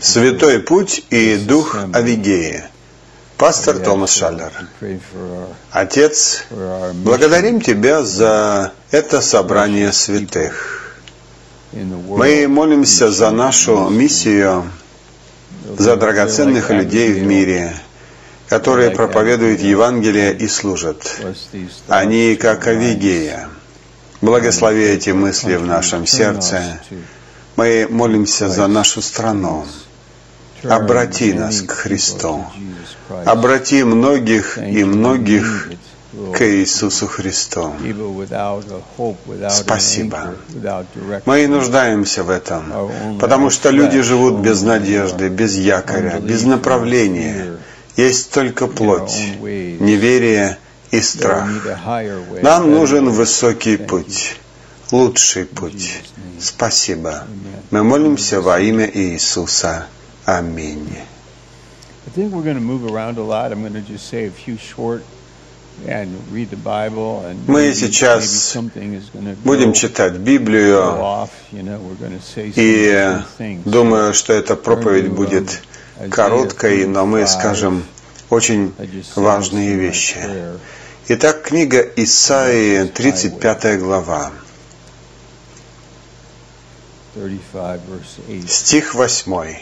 Святой Путь и Дух Авигеи. Пастор Томас Шаллер. Отец, благодарим Тебя за это собрание святых. Мы молимся за нашу миссию, за драгоценных людей в мире, которые проповедуют Евангелие и служат. Они как Авигея. Благослови эти мысли в нашем сердце. Мы молимся за нашу страну. Обрати нас к Христу. Обрати многих и многих к Иисусу Христу. Спасибо. Мы и нуждаемся в этом, потому что люди живут без надежды, без якоря, без направления. Есть только плоть, неверие и страх. Нам нужен высокий путь, лучший путь. Спасибо. Мы молимся во имя Иисуса. Аминь. I think we're going to move around a lot. I'm going to just say a few short and read the Bible and Мы сейчас будем читать Библию, и думаю, что эта проповедь будет короткой, но мы скажем очень важные вещи. Итак, книга Исаии, 35 глава, 35 verse 8. Стих 8.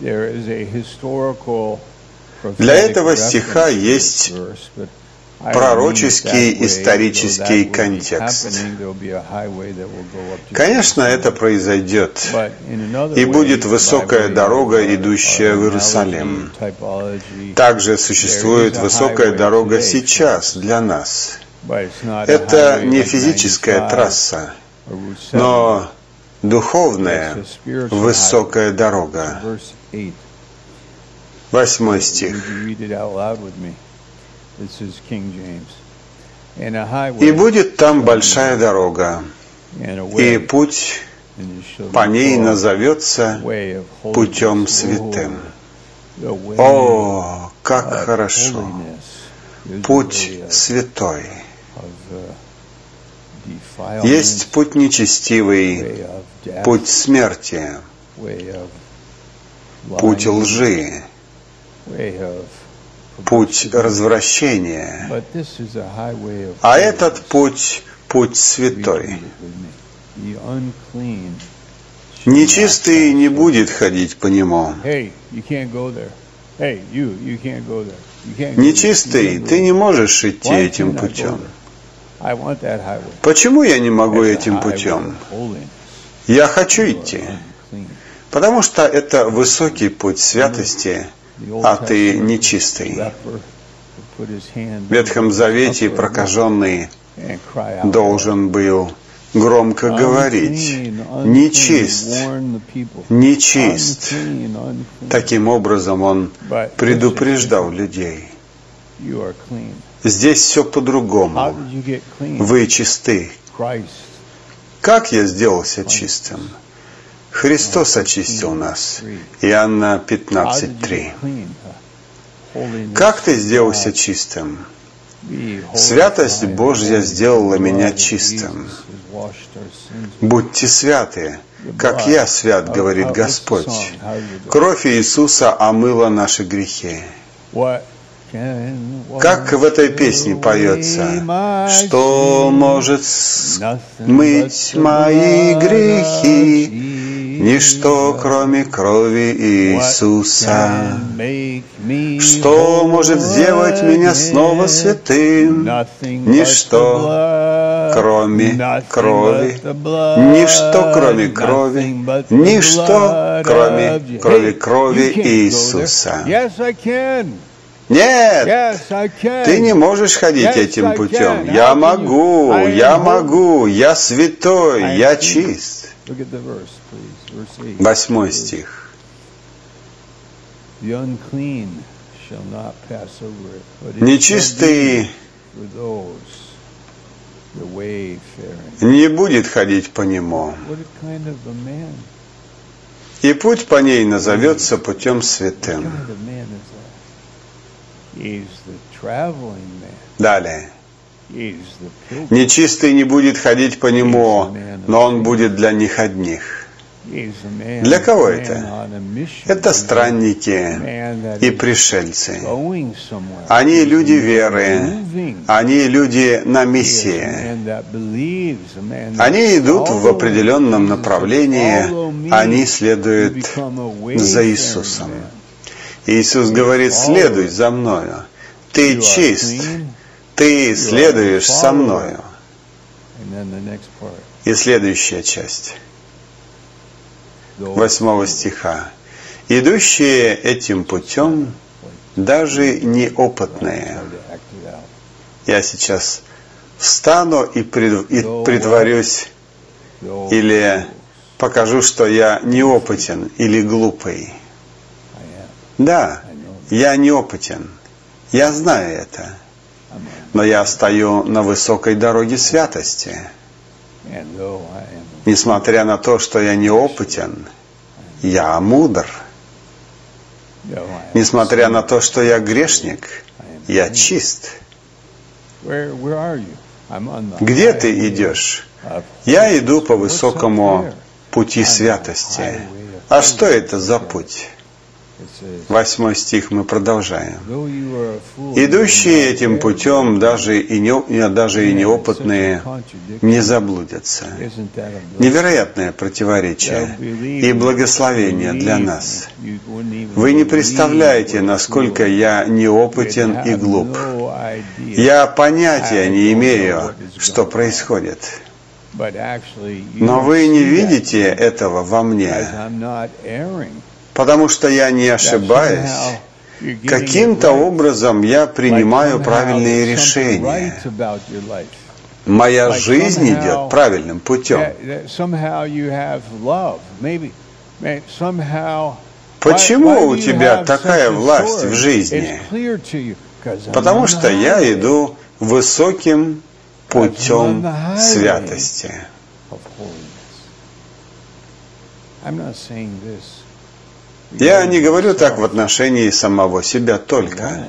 There is a historical Для этого стиха есть пророческий, исторический контекст. Конечно, это произойдет. И будет высокая дорога, uh, идущая в Иерусалим. Также существует высокая дорога сейчас для нас. Это не физическая 95 трасса, or Route 7. но духовная высокая дорога. Verse 8. Восьмой стих. «И будет там большая дорога, и путь по ней назовется путем святым». Oh, О, как хорошо! Путь святой. uh, Есть путь нечестивый, путь смерти, путь лжи, путь развращения. А этот путь – путь святой. Нечистый не будет ходить по нему. Нечистый, ты не можешь идти этим путем. Почему я не могу этим путем? Я хочу идти, потому что это высокий путь святости, а ты нечистый. В Ветхом Завете прокаженный должен был громко говорить «Нечист, нечист». Таким образом он предупреждал людей. Здесь все по-другому. Вы чисты. Как я сделался чистым? Христос очистил нас. Иоанна How did you 15.3. get clean? Holiness Как ты сделался чистым? Святость. Божья сделала меня чистым. Будьте святы, как я свят, говорит Господь. Кровь Иисуса омыла наши грехи. Как в этой песне поется, что может смыть мои грехи? Ничто, кроме крови Иисуса. Что может сделать меня снова святым? Ничто, кроме крови. Ничто, кроме крови. Ничто, кроме крови крови. Иисуса. Нет, Yes, ты не можешь ходить Yes, этим путем. Я могу, я могу, я святой, я чист. Look at the verse, please. Verse 8. Восьмой стих. Нечистый не будет ходить по нему, и путь по ней назовется путем святым. Далее. Нечистый не будет ходить по нему, но он будет для них одних. Для кого это? Это странники и пришельцы. Они люди веры, они люди на миссии. Они идут в определенном направлении, они следуют за Иисусом. Иисус говорит, следуй за мною. Ты чист, ты следуешь со мною. И следующая часть восьмого стиха. Идущие этим путем, даже неопытные. Я сейчас встану и, пред, и притворюсь, или покажу, что я неопытен или глупый. Да, я неопытен. Я знаю это. Но я стою на высокой дороге святости. Несмотря на то, что я неопытен, я мудр. Несмотря на то, что я грешник, я чист. Где ты идешь? Я иду по высокому пути святости. А что это за путь? Восьмой стих мы продолжаем. Идущие этим путем, даже и, не, даже и неопытные, не заблудятся. Невероятное противоречие и благословение для нас. Вы не представляете, насколько я неопытен и глуп. Я понятия не имею, что происходит. Но вы не видите этого во мне потому что я не ошибаюсь. Каким-то образом я принимаю правильные решения. Моя жизнь идет правильным путем. Почему у тебя такая власть в жизни? Потому что я иду высоким путем святости. Я не говорю так в отношении самого себя только.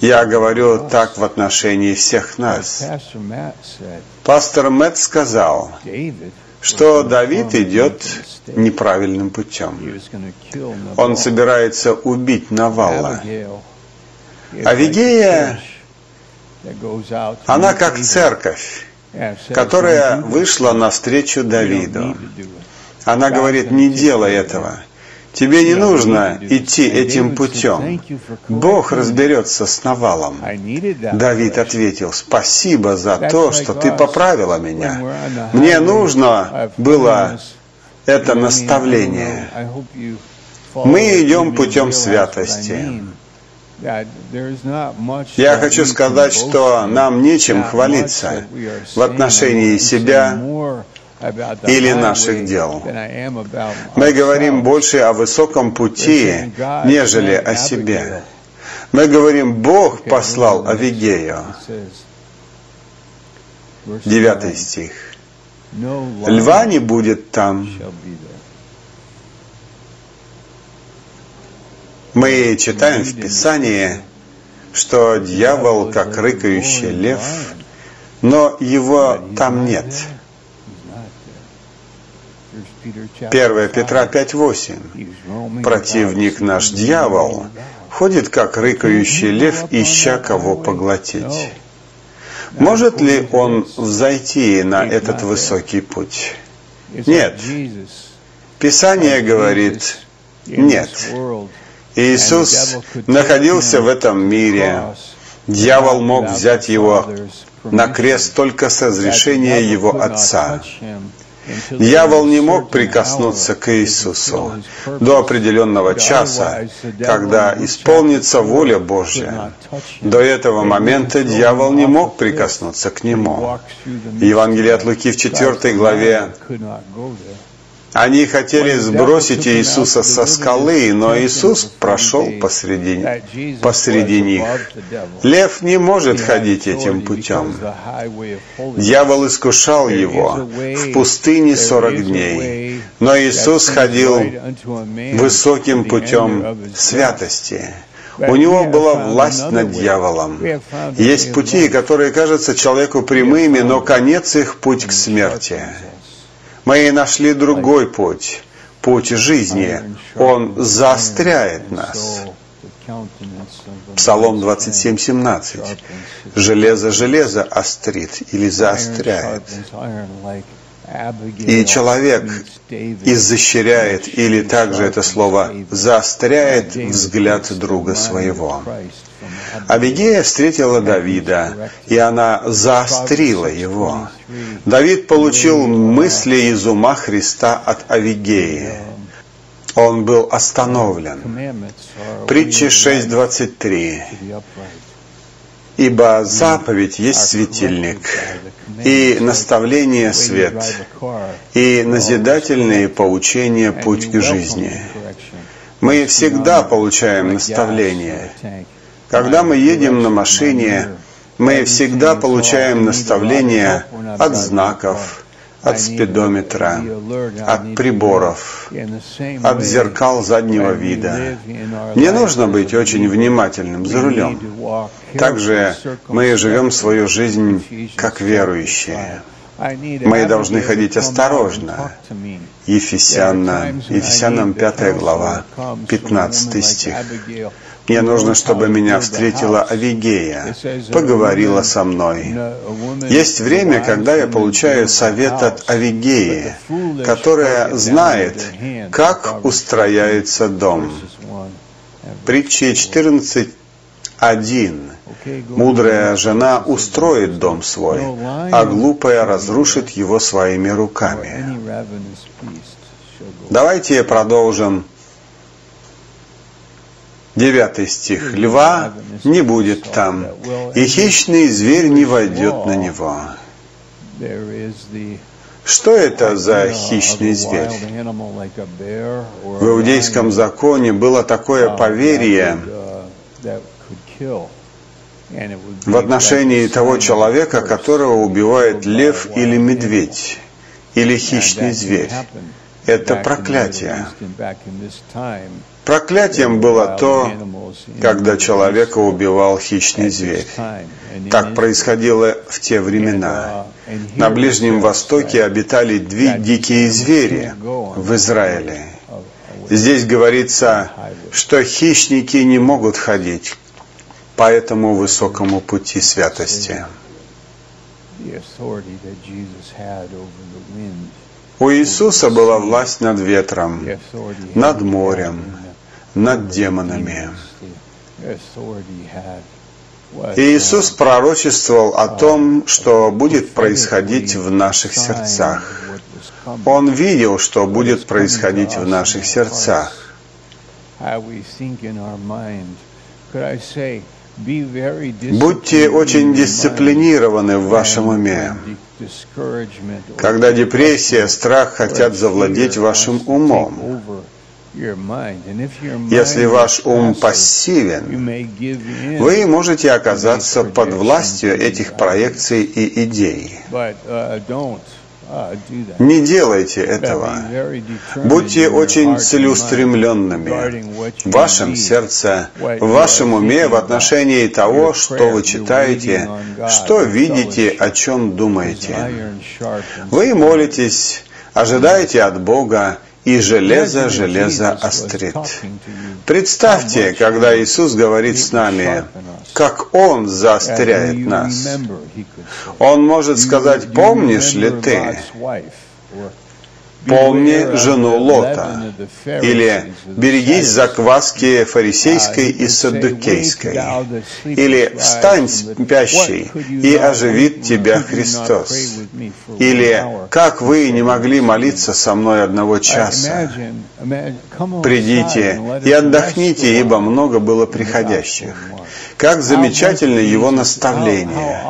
Я говорю так в отношении всех нас. Пастор Мэтт сказал, что Давид идет неправильным путем. Он собирается убить Навала. Авигея, она как церковь, которая вышла навстречу Давиду. Она говорит, не делай этого. Тебе не нужно идти этим путем. Бог разберется с Навалом. Давид ответил, спасибо за то, что ты поправила меня. Мне нужно было это наставление. Мы идем путем святости. Я хочу сказать, что нам нечем хвалиться в отношении себя или наших дел. Мы говорим больше о высоком пути, нежели о себе. Мы говорим, Бог послал Авигею. Девятый стих. Льва не будет там. Мы читаем в Писании, что дьявол как рыкающий лев, но его там нет. 1 Петра 5.8. Противник наш дьявол ходит, как рыкающий лев, ища кого поглотить. Может ли он взойти на этот высокий путь? Нет. Писание говорит, нет. Иисус находился в этом мире. Дьявол мог взять его на крест только с разрешения его Отца. Дьявол не мог прикоснуться к Иисусу до определенного часа, когда исполнится воля Божья. До этого момента дьявол не мог прикоснуться к Нему. Евангелие от Луки в 4 главе они хотели сбросить Иисуса со скалы, но Иисус прошел посреди, посреди них. Лев не может ходить этим путем. Дьявол искушал его. в пустыне сорок дней, но Иисус ходил высоким путем святости. У него была власть над дьяволом. Есть пути, которые кажутся человеку прямыми, но конец их путь к смерти. Мы нашли другой путь, путь жизни. Он заостряет нас. Псалом 27:17. Железо железо острит или заостряет. И человек изощряет, или также это слово заостряет взгляд друга своего. Абигея встретила Давида, и она заострила его. Давид получил мысли из ума Христа от Авигеи. Он был остановлен. Притча 6.23. Ибо заповедь есть светильник, и наставление свет, и назидательные поучения путь к жизни. Мы всегда получаем наставление. Когда мы едем на машине, мы всегда получаем наставление от знаков, от спидометра, от приборов, от зеркал заднего вида. Мне нужно быть очень внимательным за рулем. Также мы живем свою жизнь как верующие. Мы должны ходить осторожно. Ефесянам, Ефесянам 5 глава, 15 стих. Мне нужно, чтобы меня встретила Авигея, поговорила со мной. Есть время, когда я получаю совет от Авигеи, которая знает, как устрояется дом. Притчи 14.1. Мудрая жена устроит дом свой, а глупая разрушит его своими руками. Давайте продолжим Девятый стих. «Льва не будет там, и хищный зверь не войдет на него». Что это за хищный зверь? В иудейском законе было такое поверье в отношении того человека, которого убивает лев или медведь, или хищный зверь. Это проклятие. Проклятием было то, когда человека убивал хищный зверь. Так происходило в те времена. На Ближнем Востоке обитали две дикие звери в Израиле. Здесь говорится, что хищники не могут ходить по этому высокому пути святости. У Иисуса была власть над ветром, над морем, над демонами. Иисус пророчествовал о том, что будет происходить в наших сердцах. Он видел, что будет происходить в наших сердцах. Будьте очень дисциплинированы в вашем уме. Когда депрессия, страх хотят завладеть вашим умом, если ваш ум пассивен, вы можете оказаться под властью этих проекций и идей. Uh, uh, Не делайте этого. Будьте очень целеустремленными в вашем сердце, в вашем уме в отношении того, что вы читаете, что видите, о чем думаете. Вы молитесь, ожидаете от Бога, и железо железо острит. Представьте, когда Иисус говорит с нами, как Он заостряет нас. Он может сказать, помнишь ли ты, Помни жену Лота. Или берегись закваски фарисейской и саддукейской. Или встань спящий, и оживит тебя Христос. Или как вы не могли молиться со мной одного часа? Придите и отдохните, ибо много было приходящих. Как замечательно его наставление.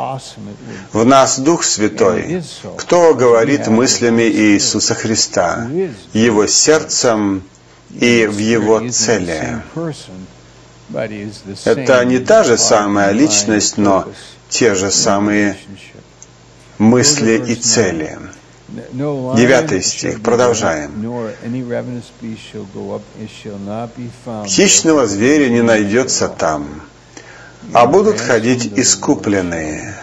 В нас Дух Святой, кто говорит мыслями Иисуса Христа, Его сердцем и в Его цели. Это не та же самая личность, но те же самые мысли и цели. Девятый стих. Продолжаем. Хищного зверя не найдется там, а будут ходить искупленные.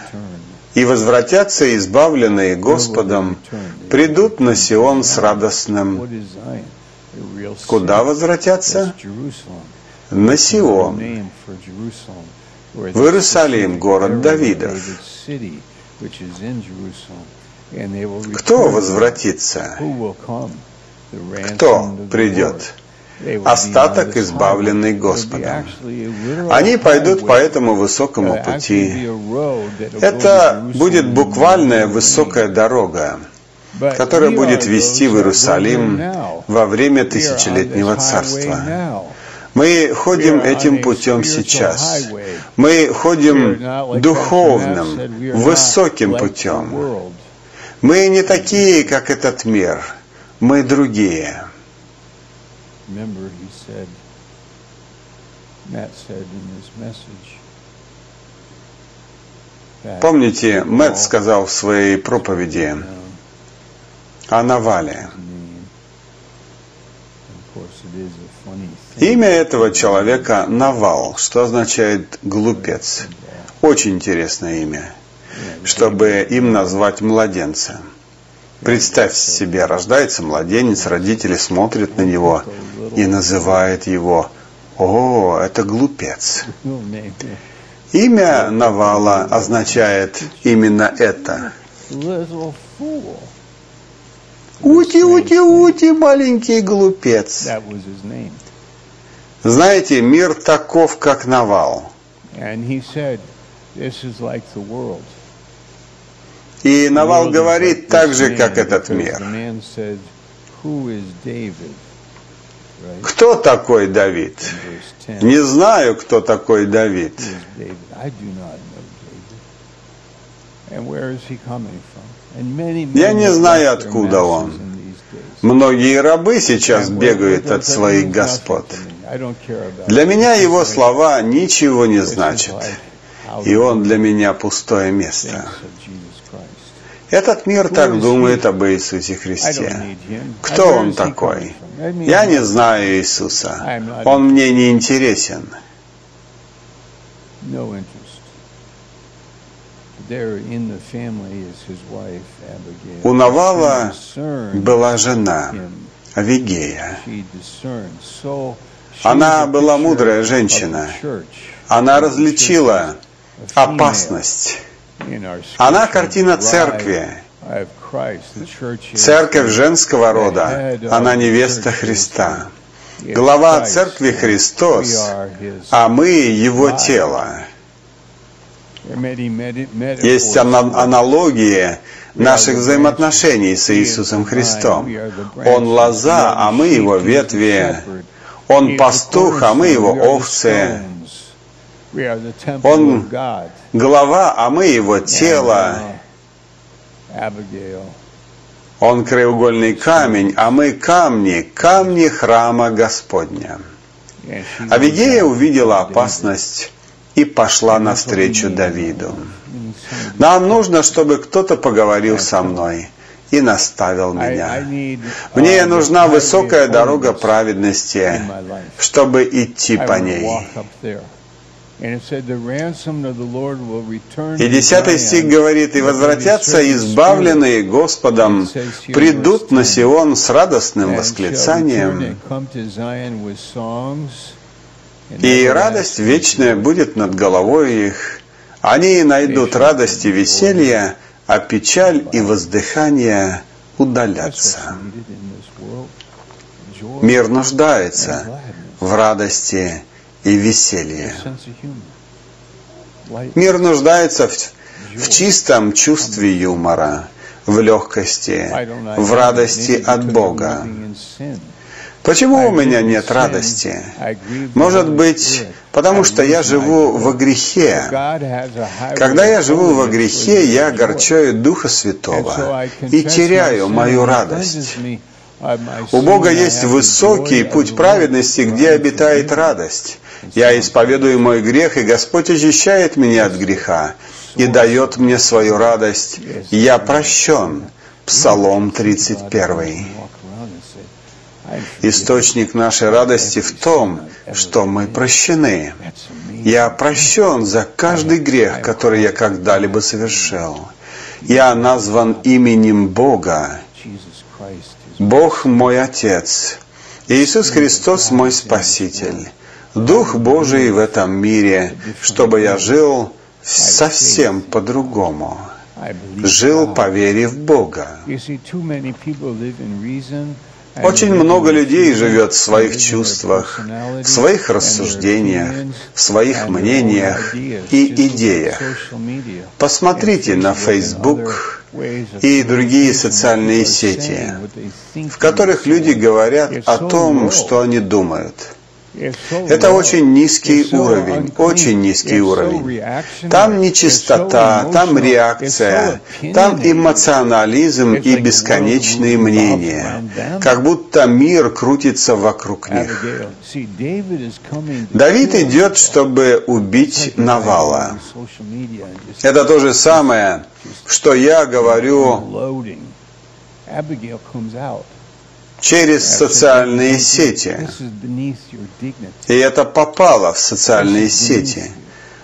И возвратятся избавленные Господом, придут на Сион с радостным. Куда возвратятся? На Сион, в Иерусалим, город Давидов. Кто возвратится? Кто придет? Остаток, избавленный Господом. Они пойдут по этому высокому пути. Это будет буквальная высокая дорога, которая будет вести в Иерусалим во время тысячелетнего царства. Мы ходим этим путем сейчас. Мы ходим духовным, высоким путем. Мы не такие, как этот мир. Мы другие. Remember, he said, Matt said in his message, Помните, Мэтт сказал в своей проповеди о Навале. Имя этого человека Навал, что означает глупец. Очень интересное имя, чтобы им назвать младенца. Представь себе, рождается младенец, родители смотрят на него и называют его «О, это глупец». Имя Навала означает именно это. Ути, ути, ути, маленький глупец. Знаете, мир таков, как Навал. И Навал говорит так же, как этот мир. Кто такой Давид? Не знаю, кто такой Давид. Я не знаю, откуда он. Многие рабы сейчас бегают от своих господ. Для меня его слова ничего не значат, и он для меня пустое место. Этот мир так думает об Иисусе Христе. Кто Он такой? Я не знаю Иисуса. Он мне не интересен. У Навала была жена, Авигея. Она была мудрая женщина. Она различила опасность она картина церкви. Церковь женского рода, она невеста Христа. Глава церкви Христос, а мы его тело. Есть аналогии наших взаимоотношений с Иисусом Христом. Он лоза, а мы его ветви. Он пастух, а мы его овцы. Он голова, а мы его тело. Он краеугольный камень, а мы камни, камни храма Господня. Авигея увидела опасность и пошла навстречу Давиду. Нам нужно, чтобы кто-то поговорил со мной и наставил меня. Мне нужна высокая дорога праведности, чтобы идти по ней. И десятый стих говорит, «И возвратятся избавленные Господом, придут на Сион с радостным восклицанием, и радость вечная будет над головой их. Они найдут радость и веселье, а печаль и воздыхание удалятся». Мир нуждается в радости и веселье. Мир нуждается в, в чистом чувстве юмора, в легкости, в радости от Бога. Почему у меня нет радости? Может быть, потому что я живу во грехе. Когда я живу во грехе, я огорчаю Духа Святого и теряю мою радость. У Бога есть высокий путь праведности, где обитает радость. Я исповедую мой грех, и Господь очищает меня от греха и дает мне свою радость. Я прощен. Псалом 31. Источник нашей радости в том, что мы прощены. Я прощен за каждый грех, который я когда-либо совершил. Я назван именем Бога. Бог мой Отец. Иисус Христос мой Спаситель. Дух Божий в этом мире, чтобы я жил совсем по-другому. Жил по вере в Бога. Очень много людей живет в своих чувствах, в своих рассуждениях, в своих мнениях и идеях. Посмотрите на Facebook и другие социальные сети, в которых люди говорят о том, что они думают – это очень низкий уровень, очень низкий уровень. Там нечистота, там реакция, там эмоционализм и бесконечные мнения, как будто мир крутится вокруг них. Давид идет, чтобы убить Навала. Это то же самое, что я говорю через социальные сети. И это попало в социальные сети.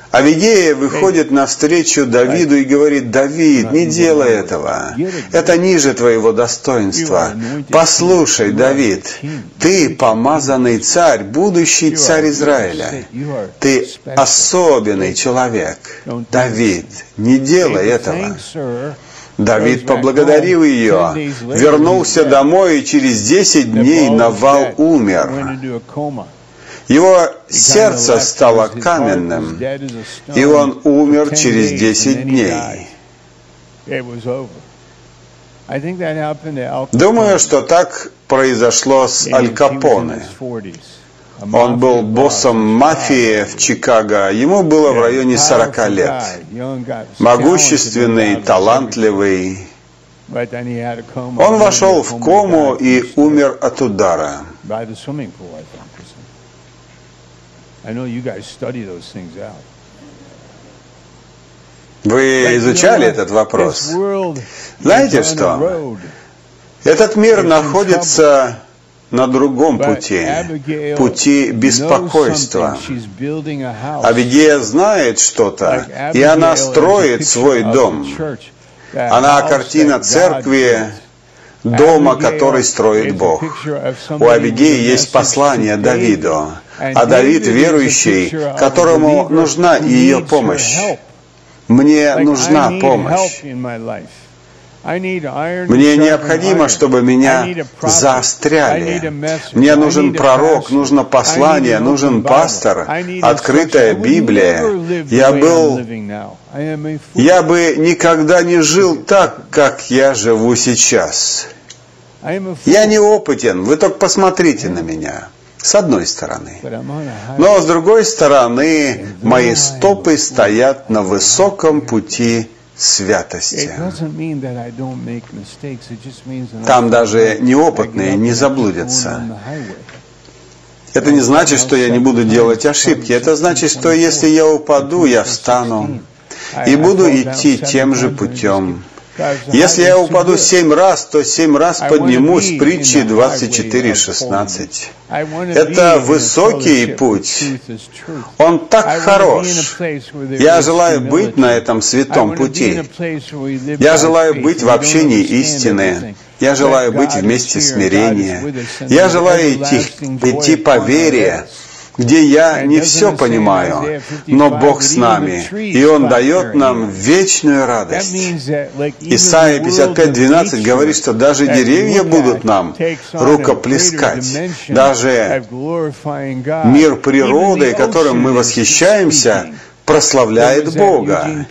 Авидея выходит навстречу Давиду и говорит, «Давид, не делай этого. Это ниже твоего достоинства. Послушай, Давид, ты помазанный царь, будущий царь Израиля. Ты особенный человек. Давид, не делай этого». Давид поблагодарил ее, вернулся домой, и через десять дней Навал умер. Его сердце стало каменным, и он умер через десять дней. Думаю, что так произошло с Аль Капоне. Он был боссом мафии в Чикаго. Ему было в районе 40 лет. Могущественный, талантливый. Он вошел в кому и умер от удара. Вы изучали этот вопрос? Знаете что? Этот мир находится на другом пути, пути беспокойства. Авигея знает что-то, и она строит свой дом. Она картина церкви, дома, который строит Бог. У Авигеи есть послание Давиду, а Давид верующий, которому нужна ее помощь. Мне нужна помощь. Мне необходимо, чтобы меня заостряли. Мне нужен пророк, нужно послание, нужен пастор, открытая Библия. Я был... Я бы никогда не жил так, как я живу сейчас. Я неопытен, вы только посмотрите на меня. С одной стороны. Но с другой стороны, мои стопы стоят на высоком пути святости. Там даже неопытные не заблудятся. Это не значит, что я не буду делать ошибки. Это значит, что если я упаду, я встану и буду идти тем же путем. Если я упаду семь раз, то семь раз поднимусь. Притчи 24.16. Это высокий путь. Он так хорош. Я желаю быть на этом святом пути. Я желаю быть в общении истины. Я желаю быть вместе смирения. Я желаю идти, идти по вере, где я не все понимаю, но Бог с нами, и Он дает нам вечную радость. Исайя 55.12 говорит, что даже деревья будут нам рукоплескать, даже мир природы, которым мы восхищаемся, прославляет Бога.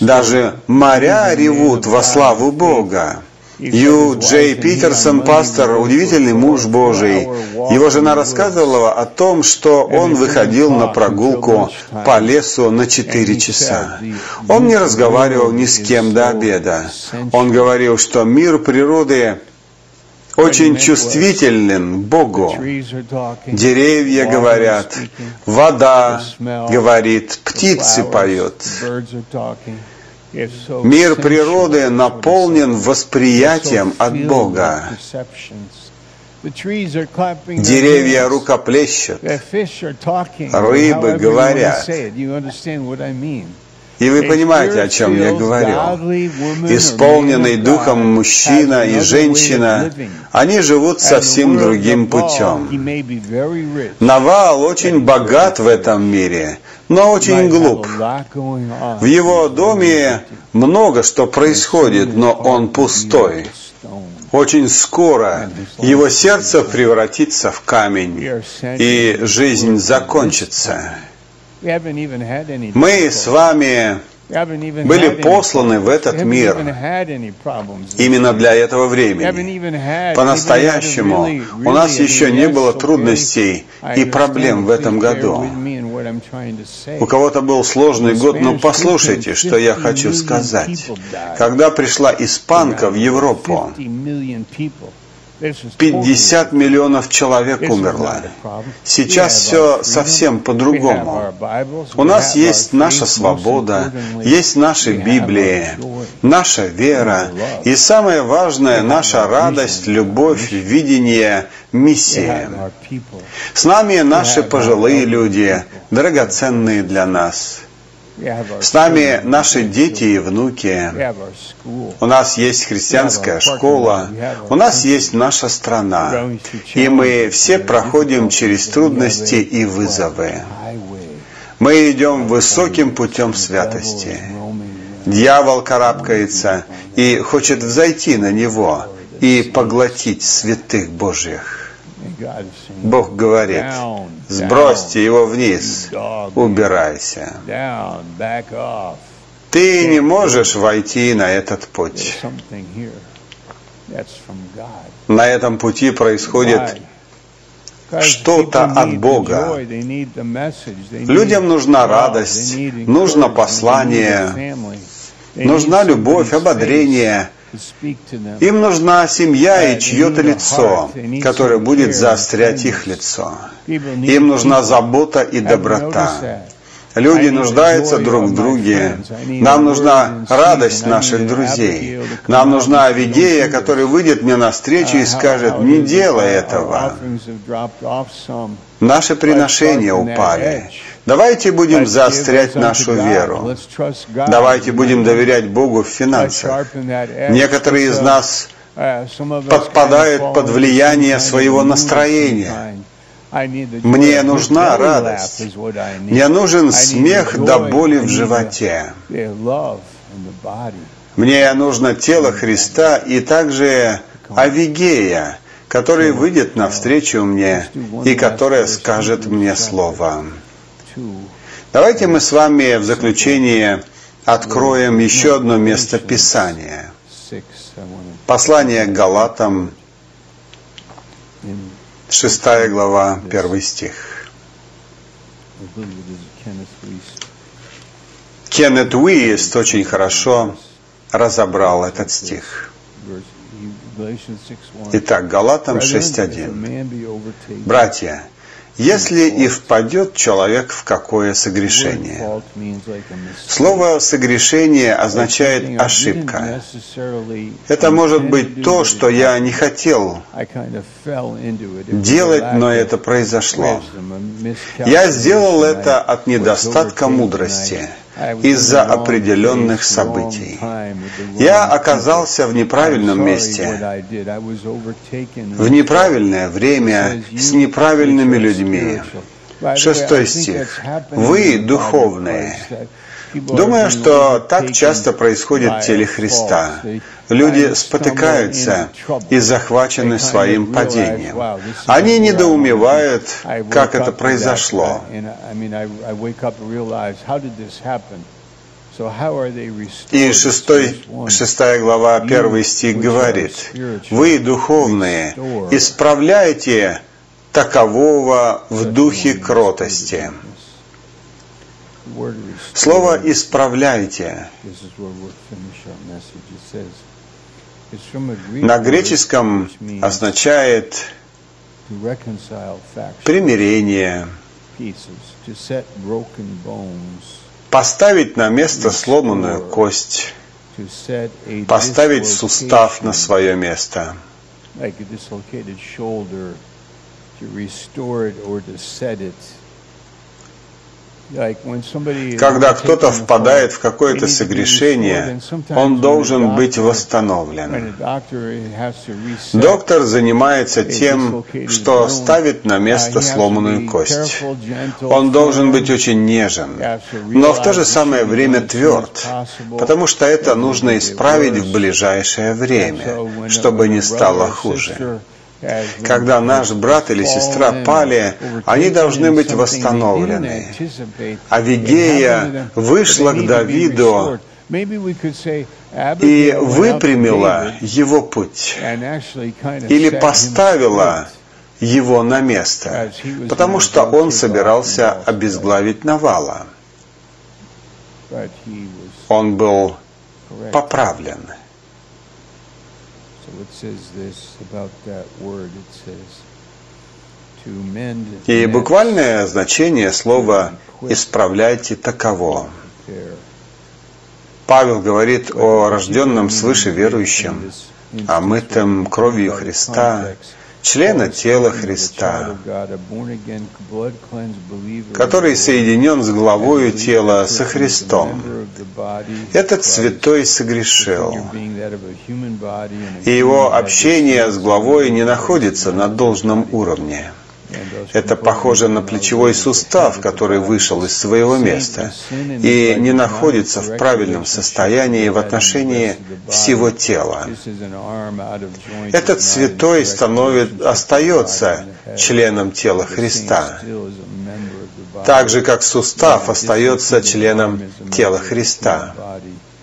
Даже моря ревут во славу Бога. Ю Джей Питерсон, пастор, удивительный муж Божий. Его жена рассказывала о том, что он выходил на прогулку по лесу на 4 часа. Он не разговаривал ни с кем до обеда. Он говорил, что мир природы очень чувствителен Богу. Деревья говорят, вода говорит, птицы поют. Мир природы наполнен восприятием от Бога. Деревья рукоплещут, рыбы говорят. И вы понимаете, о чем я говорю. Исполненный духом мужчина и женщина, они живут совсем другим путем. Навал очень богат в этом мире, но очень глуп. В его доме много что происходит, но он пустой. Очень скоро его сердце превратится в камень, и жизнь закончится. Мы с вами были посланы в этот мир именно для этого времени. По-настоящему у нас еще не было трудностей и проблем в этом году. У кого-то был сложный год, но послушайте, что я хочу сказать. Когда пришла испанка в Европу, 50 миллионов человек умерло. Сейчас все совсем по-другому. У нас есть наша свобода, есть наши Библии, наша вера. И самое важное, наша радость, любовь, видение, миссия. С нами наши пожилые люди, драгоценные для нас. С нами наши дети и внуки. У нас есть христианская школа. У нас есть наша страна. И мы все проходим через трудности и вызовы. Мы идем высоким путем святости. Дьявол карабкается и хочет взойти на него и поглотить святых Божьих. Бог говорит, сбросьте его вниз, убирайся. Ты не можешь войти на этот путь. На этом пути происходит что-то от Бога. Людям нужна радость, нужно послание, нужна любовь, ободрение – им нужна семья и чье-то лицо, которое будет заострять их лицо. Им нужна забота и доброта. Люди нуждаются друг в друге. Нам нужна радость наших друзей. Нам нужна Авидея, который выйдет мне навстречу и скажет, не делай этого. Наши приношения упали. Давайте будем заострять нашу веру. Давайте будем доверять Богу в финансах. Некоторые из нас подпадают под влияние своего настроения. Мне нужна радость. Мне нужен смех до боли в животе. Мне нужно тело Христа и также Авигея, который выйдет навстречу мне и которая скажет мне слово. Давайте мы с вами в заключение откроем еще одно место Писания. Послание к Галатам, 6 глава, 1 стих. Кеннет Уист очень хорошо разобрал этот стих. Итак, Галатам 6.1. Братья, если и впадет человек в какое согрешение. Слово «согрешение» означает «ошибка». Это может быть то, что я не хотел делать, но это произошло. Я сделал это от недостатка мудрости из-за определенных событий. Я оказался в неправильном месте, в неправильное время, с неправильными людьми. Шестой стих. Вы духовные. Думаю, что так часто происходит в теле Христа. Люди спотыкаются и захвачены своим падением. Они недоумевают, как это произошло. И шестой, шестая глава, первый стих говорит, «Вы, духовные, исправляйте такового в духе кротости». Слово «исправляйте» на греческом означает примирение, поставить на место сломанную кость, поставить сустав на свое место – like a dislocated shoulder, to restore it or to set it. Когда кто-то впадает в какое-то согрешение, он должен быть восстановлен. Доктор занимается тем, что ставит на место сломанную кость. Он должен быть очень нежен, но в то же самое время тверд, потому что это нужно исправить в ближайшее время, чтобы не стало хуже. Когда наш брат или сестра пали, они должны быть восстановлены. Авигея вышла к Давиду и выпрямила его путь, или поставила его на место, потому что он собирался обезглавить Навала. Он был поправлен. И буквальное значение слова «исправляйте таково». Павел говорит о рожденном свыше верующем, о мытом кровью Христа, члена тела Христа, который соединен с главою тела со Христом. Этот святой согрешил, и его общение с главой не находится на должном уровне. Это похоже на плечевой сустав, который вышел из своего места и не находится в правильном состоянии в отношении всего тела. Этот святой становит, остается членом тела Христа, так же как сустав остается членом тела Христа.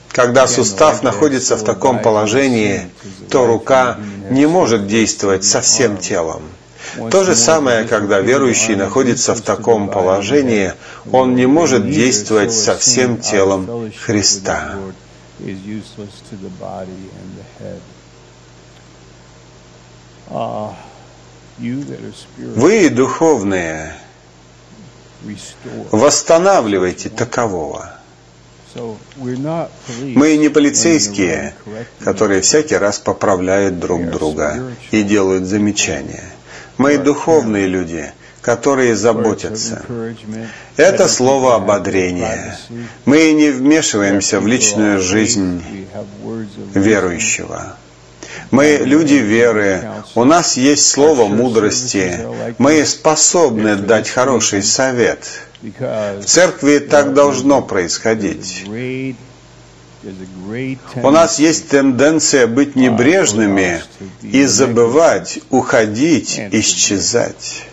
Когда сустав находится в таком положении, то рука не может действовать со всем телом. То же самое, когда верующий находится в таком положении, он не может действовать со всем телом Христа. Вы, духовные, восстанавливайте такового. Мы не полицейские, которые всякий раз поправляют друг друга и делают замечания. Мы духовные люди, которые заботятся. Это слово ободрения. Мы не вмешиваемся в личную жизнь верующего. Мы люди веры, у нас есть слово мудрости, мы способны дать хороший совет. В церкви так должно происходить. У нас есть тенденция быть небрежными и забывать, уходить, исчезать.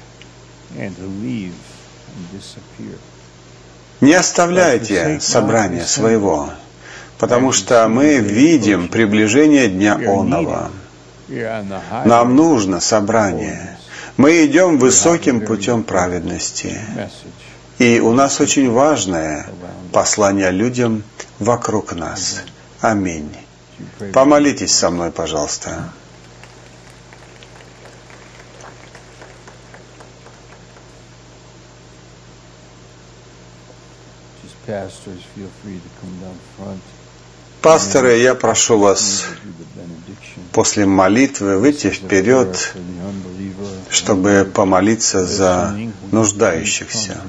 Не оставляйте собрания своего, потому что мы видим приближение Дня Онова. Нам нужно собрание. Мы идем высоким путем праведности. И у нас очень важное послание людям вокруг нас. Аминь. Помолитесь со мной, пожалуйста. Пасторы, я прошу вас после молитвы выйти вперед, чтобы помолиться за нуждающихся.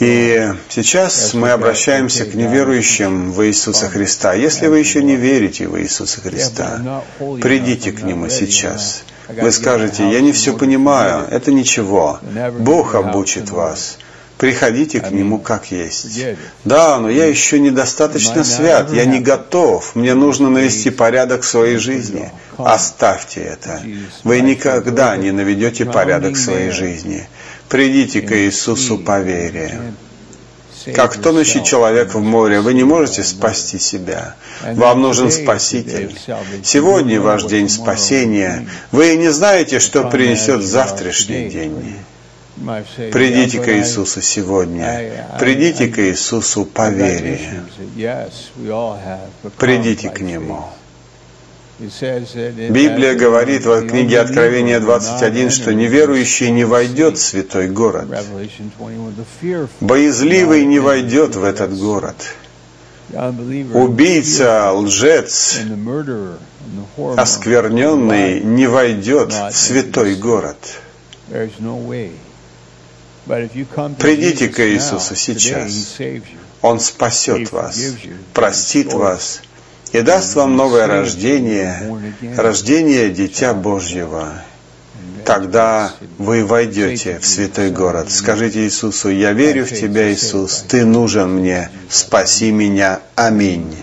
И сейчас мы обращаемся к неверующим в Иисуса Христа. Если вы еще не верите в Иисуса Христа, придите к Нему сейчас. Вы скажете, я не все понимаю, это ничего. Бог обучит вас. Приходите к Нему как есть. Да, но я еще недостаточно свят, я не готов, мне нужно навести порядок в своей жизни. Оставьте это. Вы никогда не наведете порядок в своей жизни. Придите к Иисусу по вере. Как тонущий человек в море, вы не можете спасти себя. Вам нужен Спаситель. Сегодня ваш день спасения. Вы не знаете, что принесет завтрашний день. Придите к Иисусу сегодня. Придите к Иисусу по вере. Придите к Нему. Библия говорит в книге Откровения 21, что неверующий не войдет в святой город. Боязливый не войдет в этот город. Убийца, лжец, оскверненный не войдет в святой город. Придите к Иисусу сейчас. Он спасет вас, простит вас и даст вам новое рождение, рождение Дитя Божьего. Тогда вы войдете в святой город. Скажите Иисусу, я верю в Тебя, Иисус, Ты нужен мне, спаси меня. Аминь.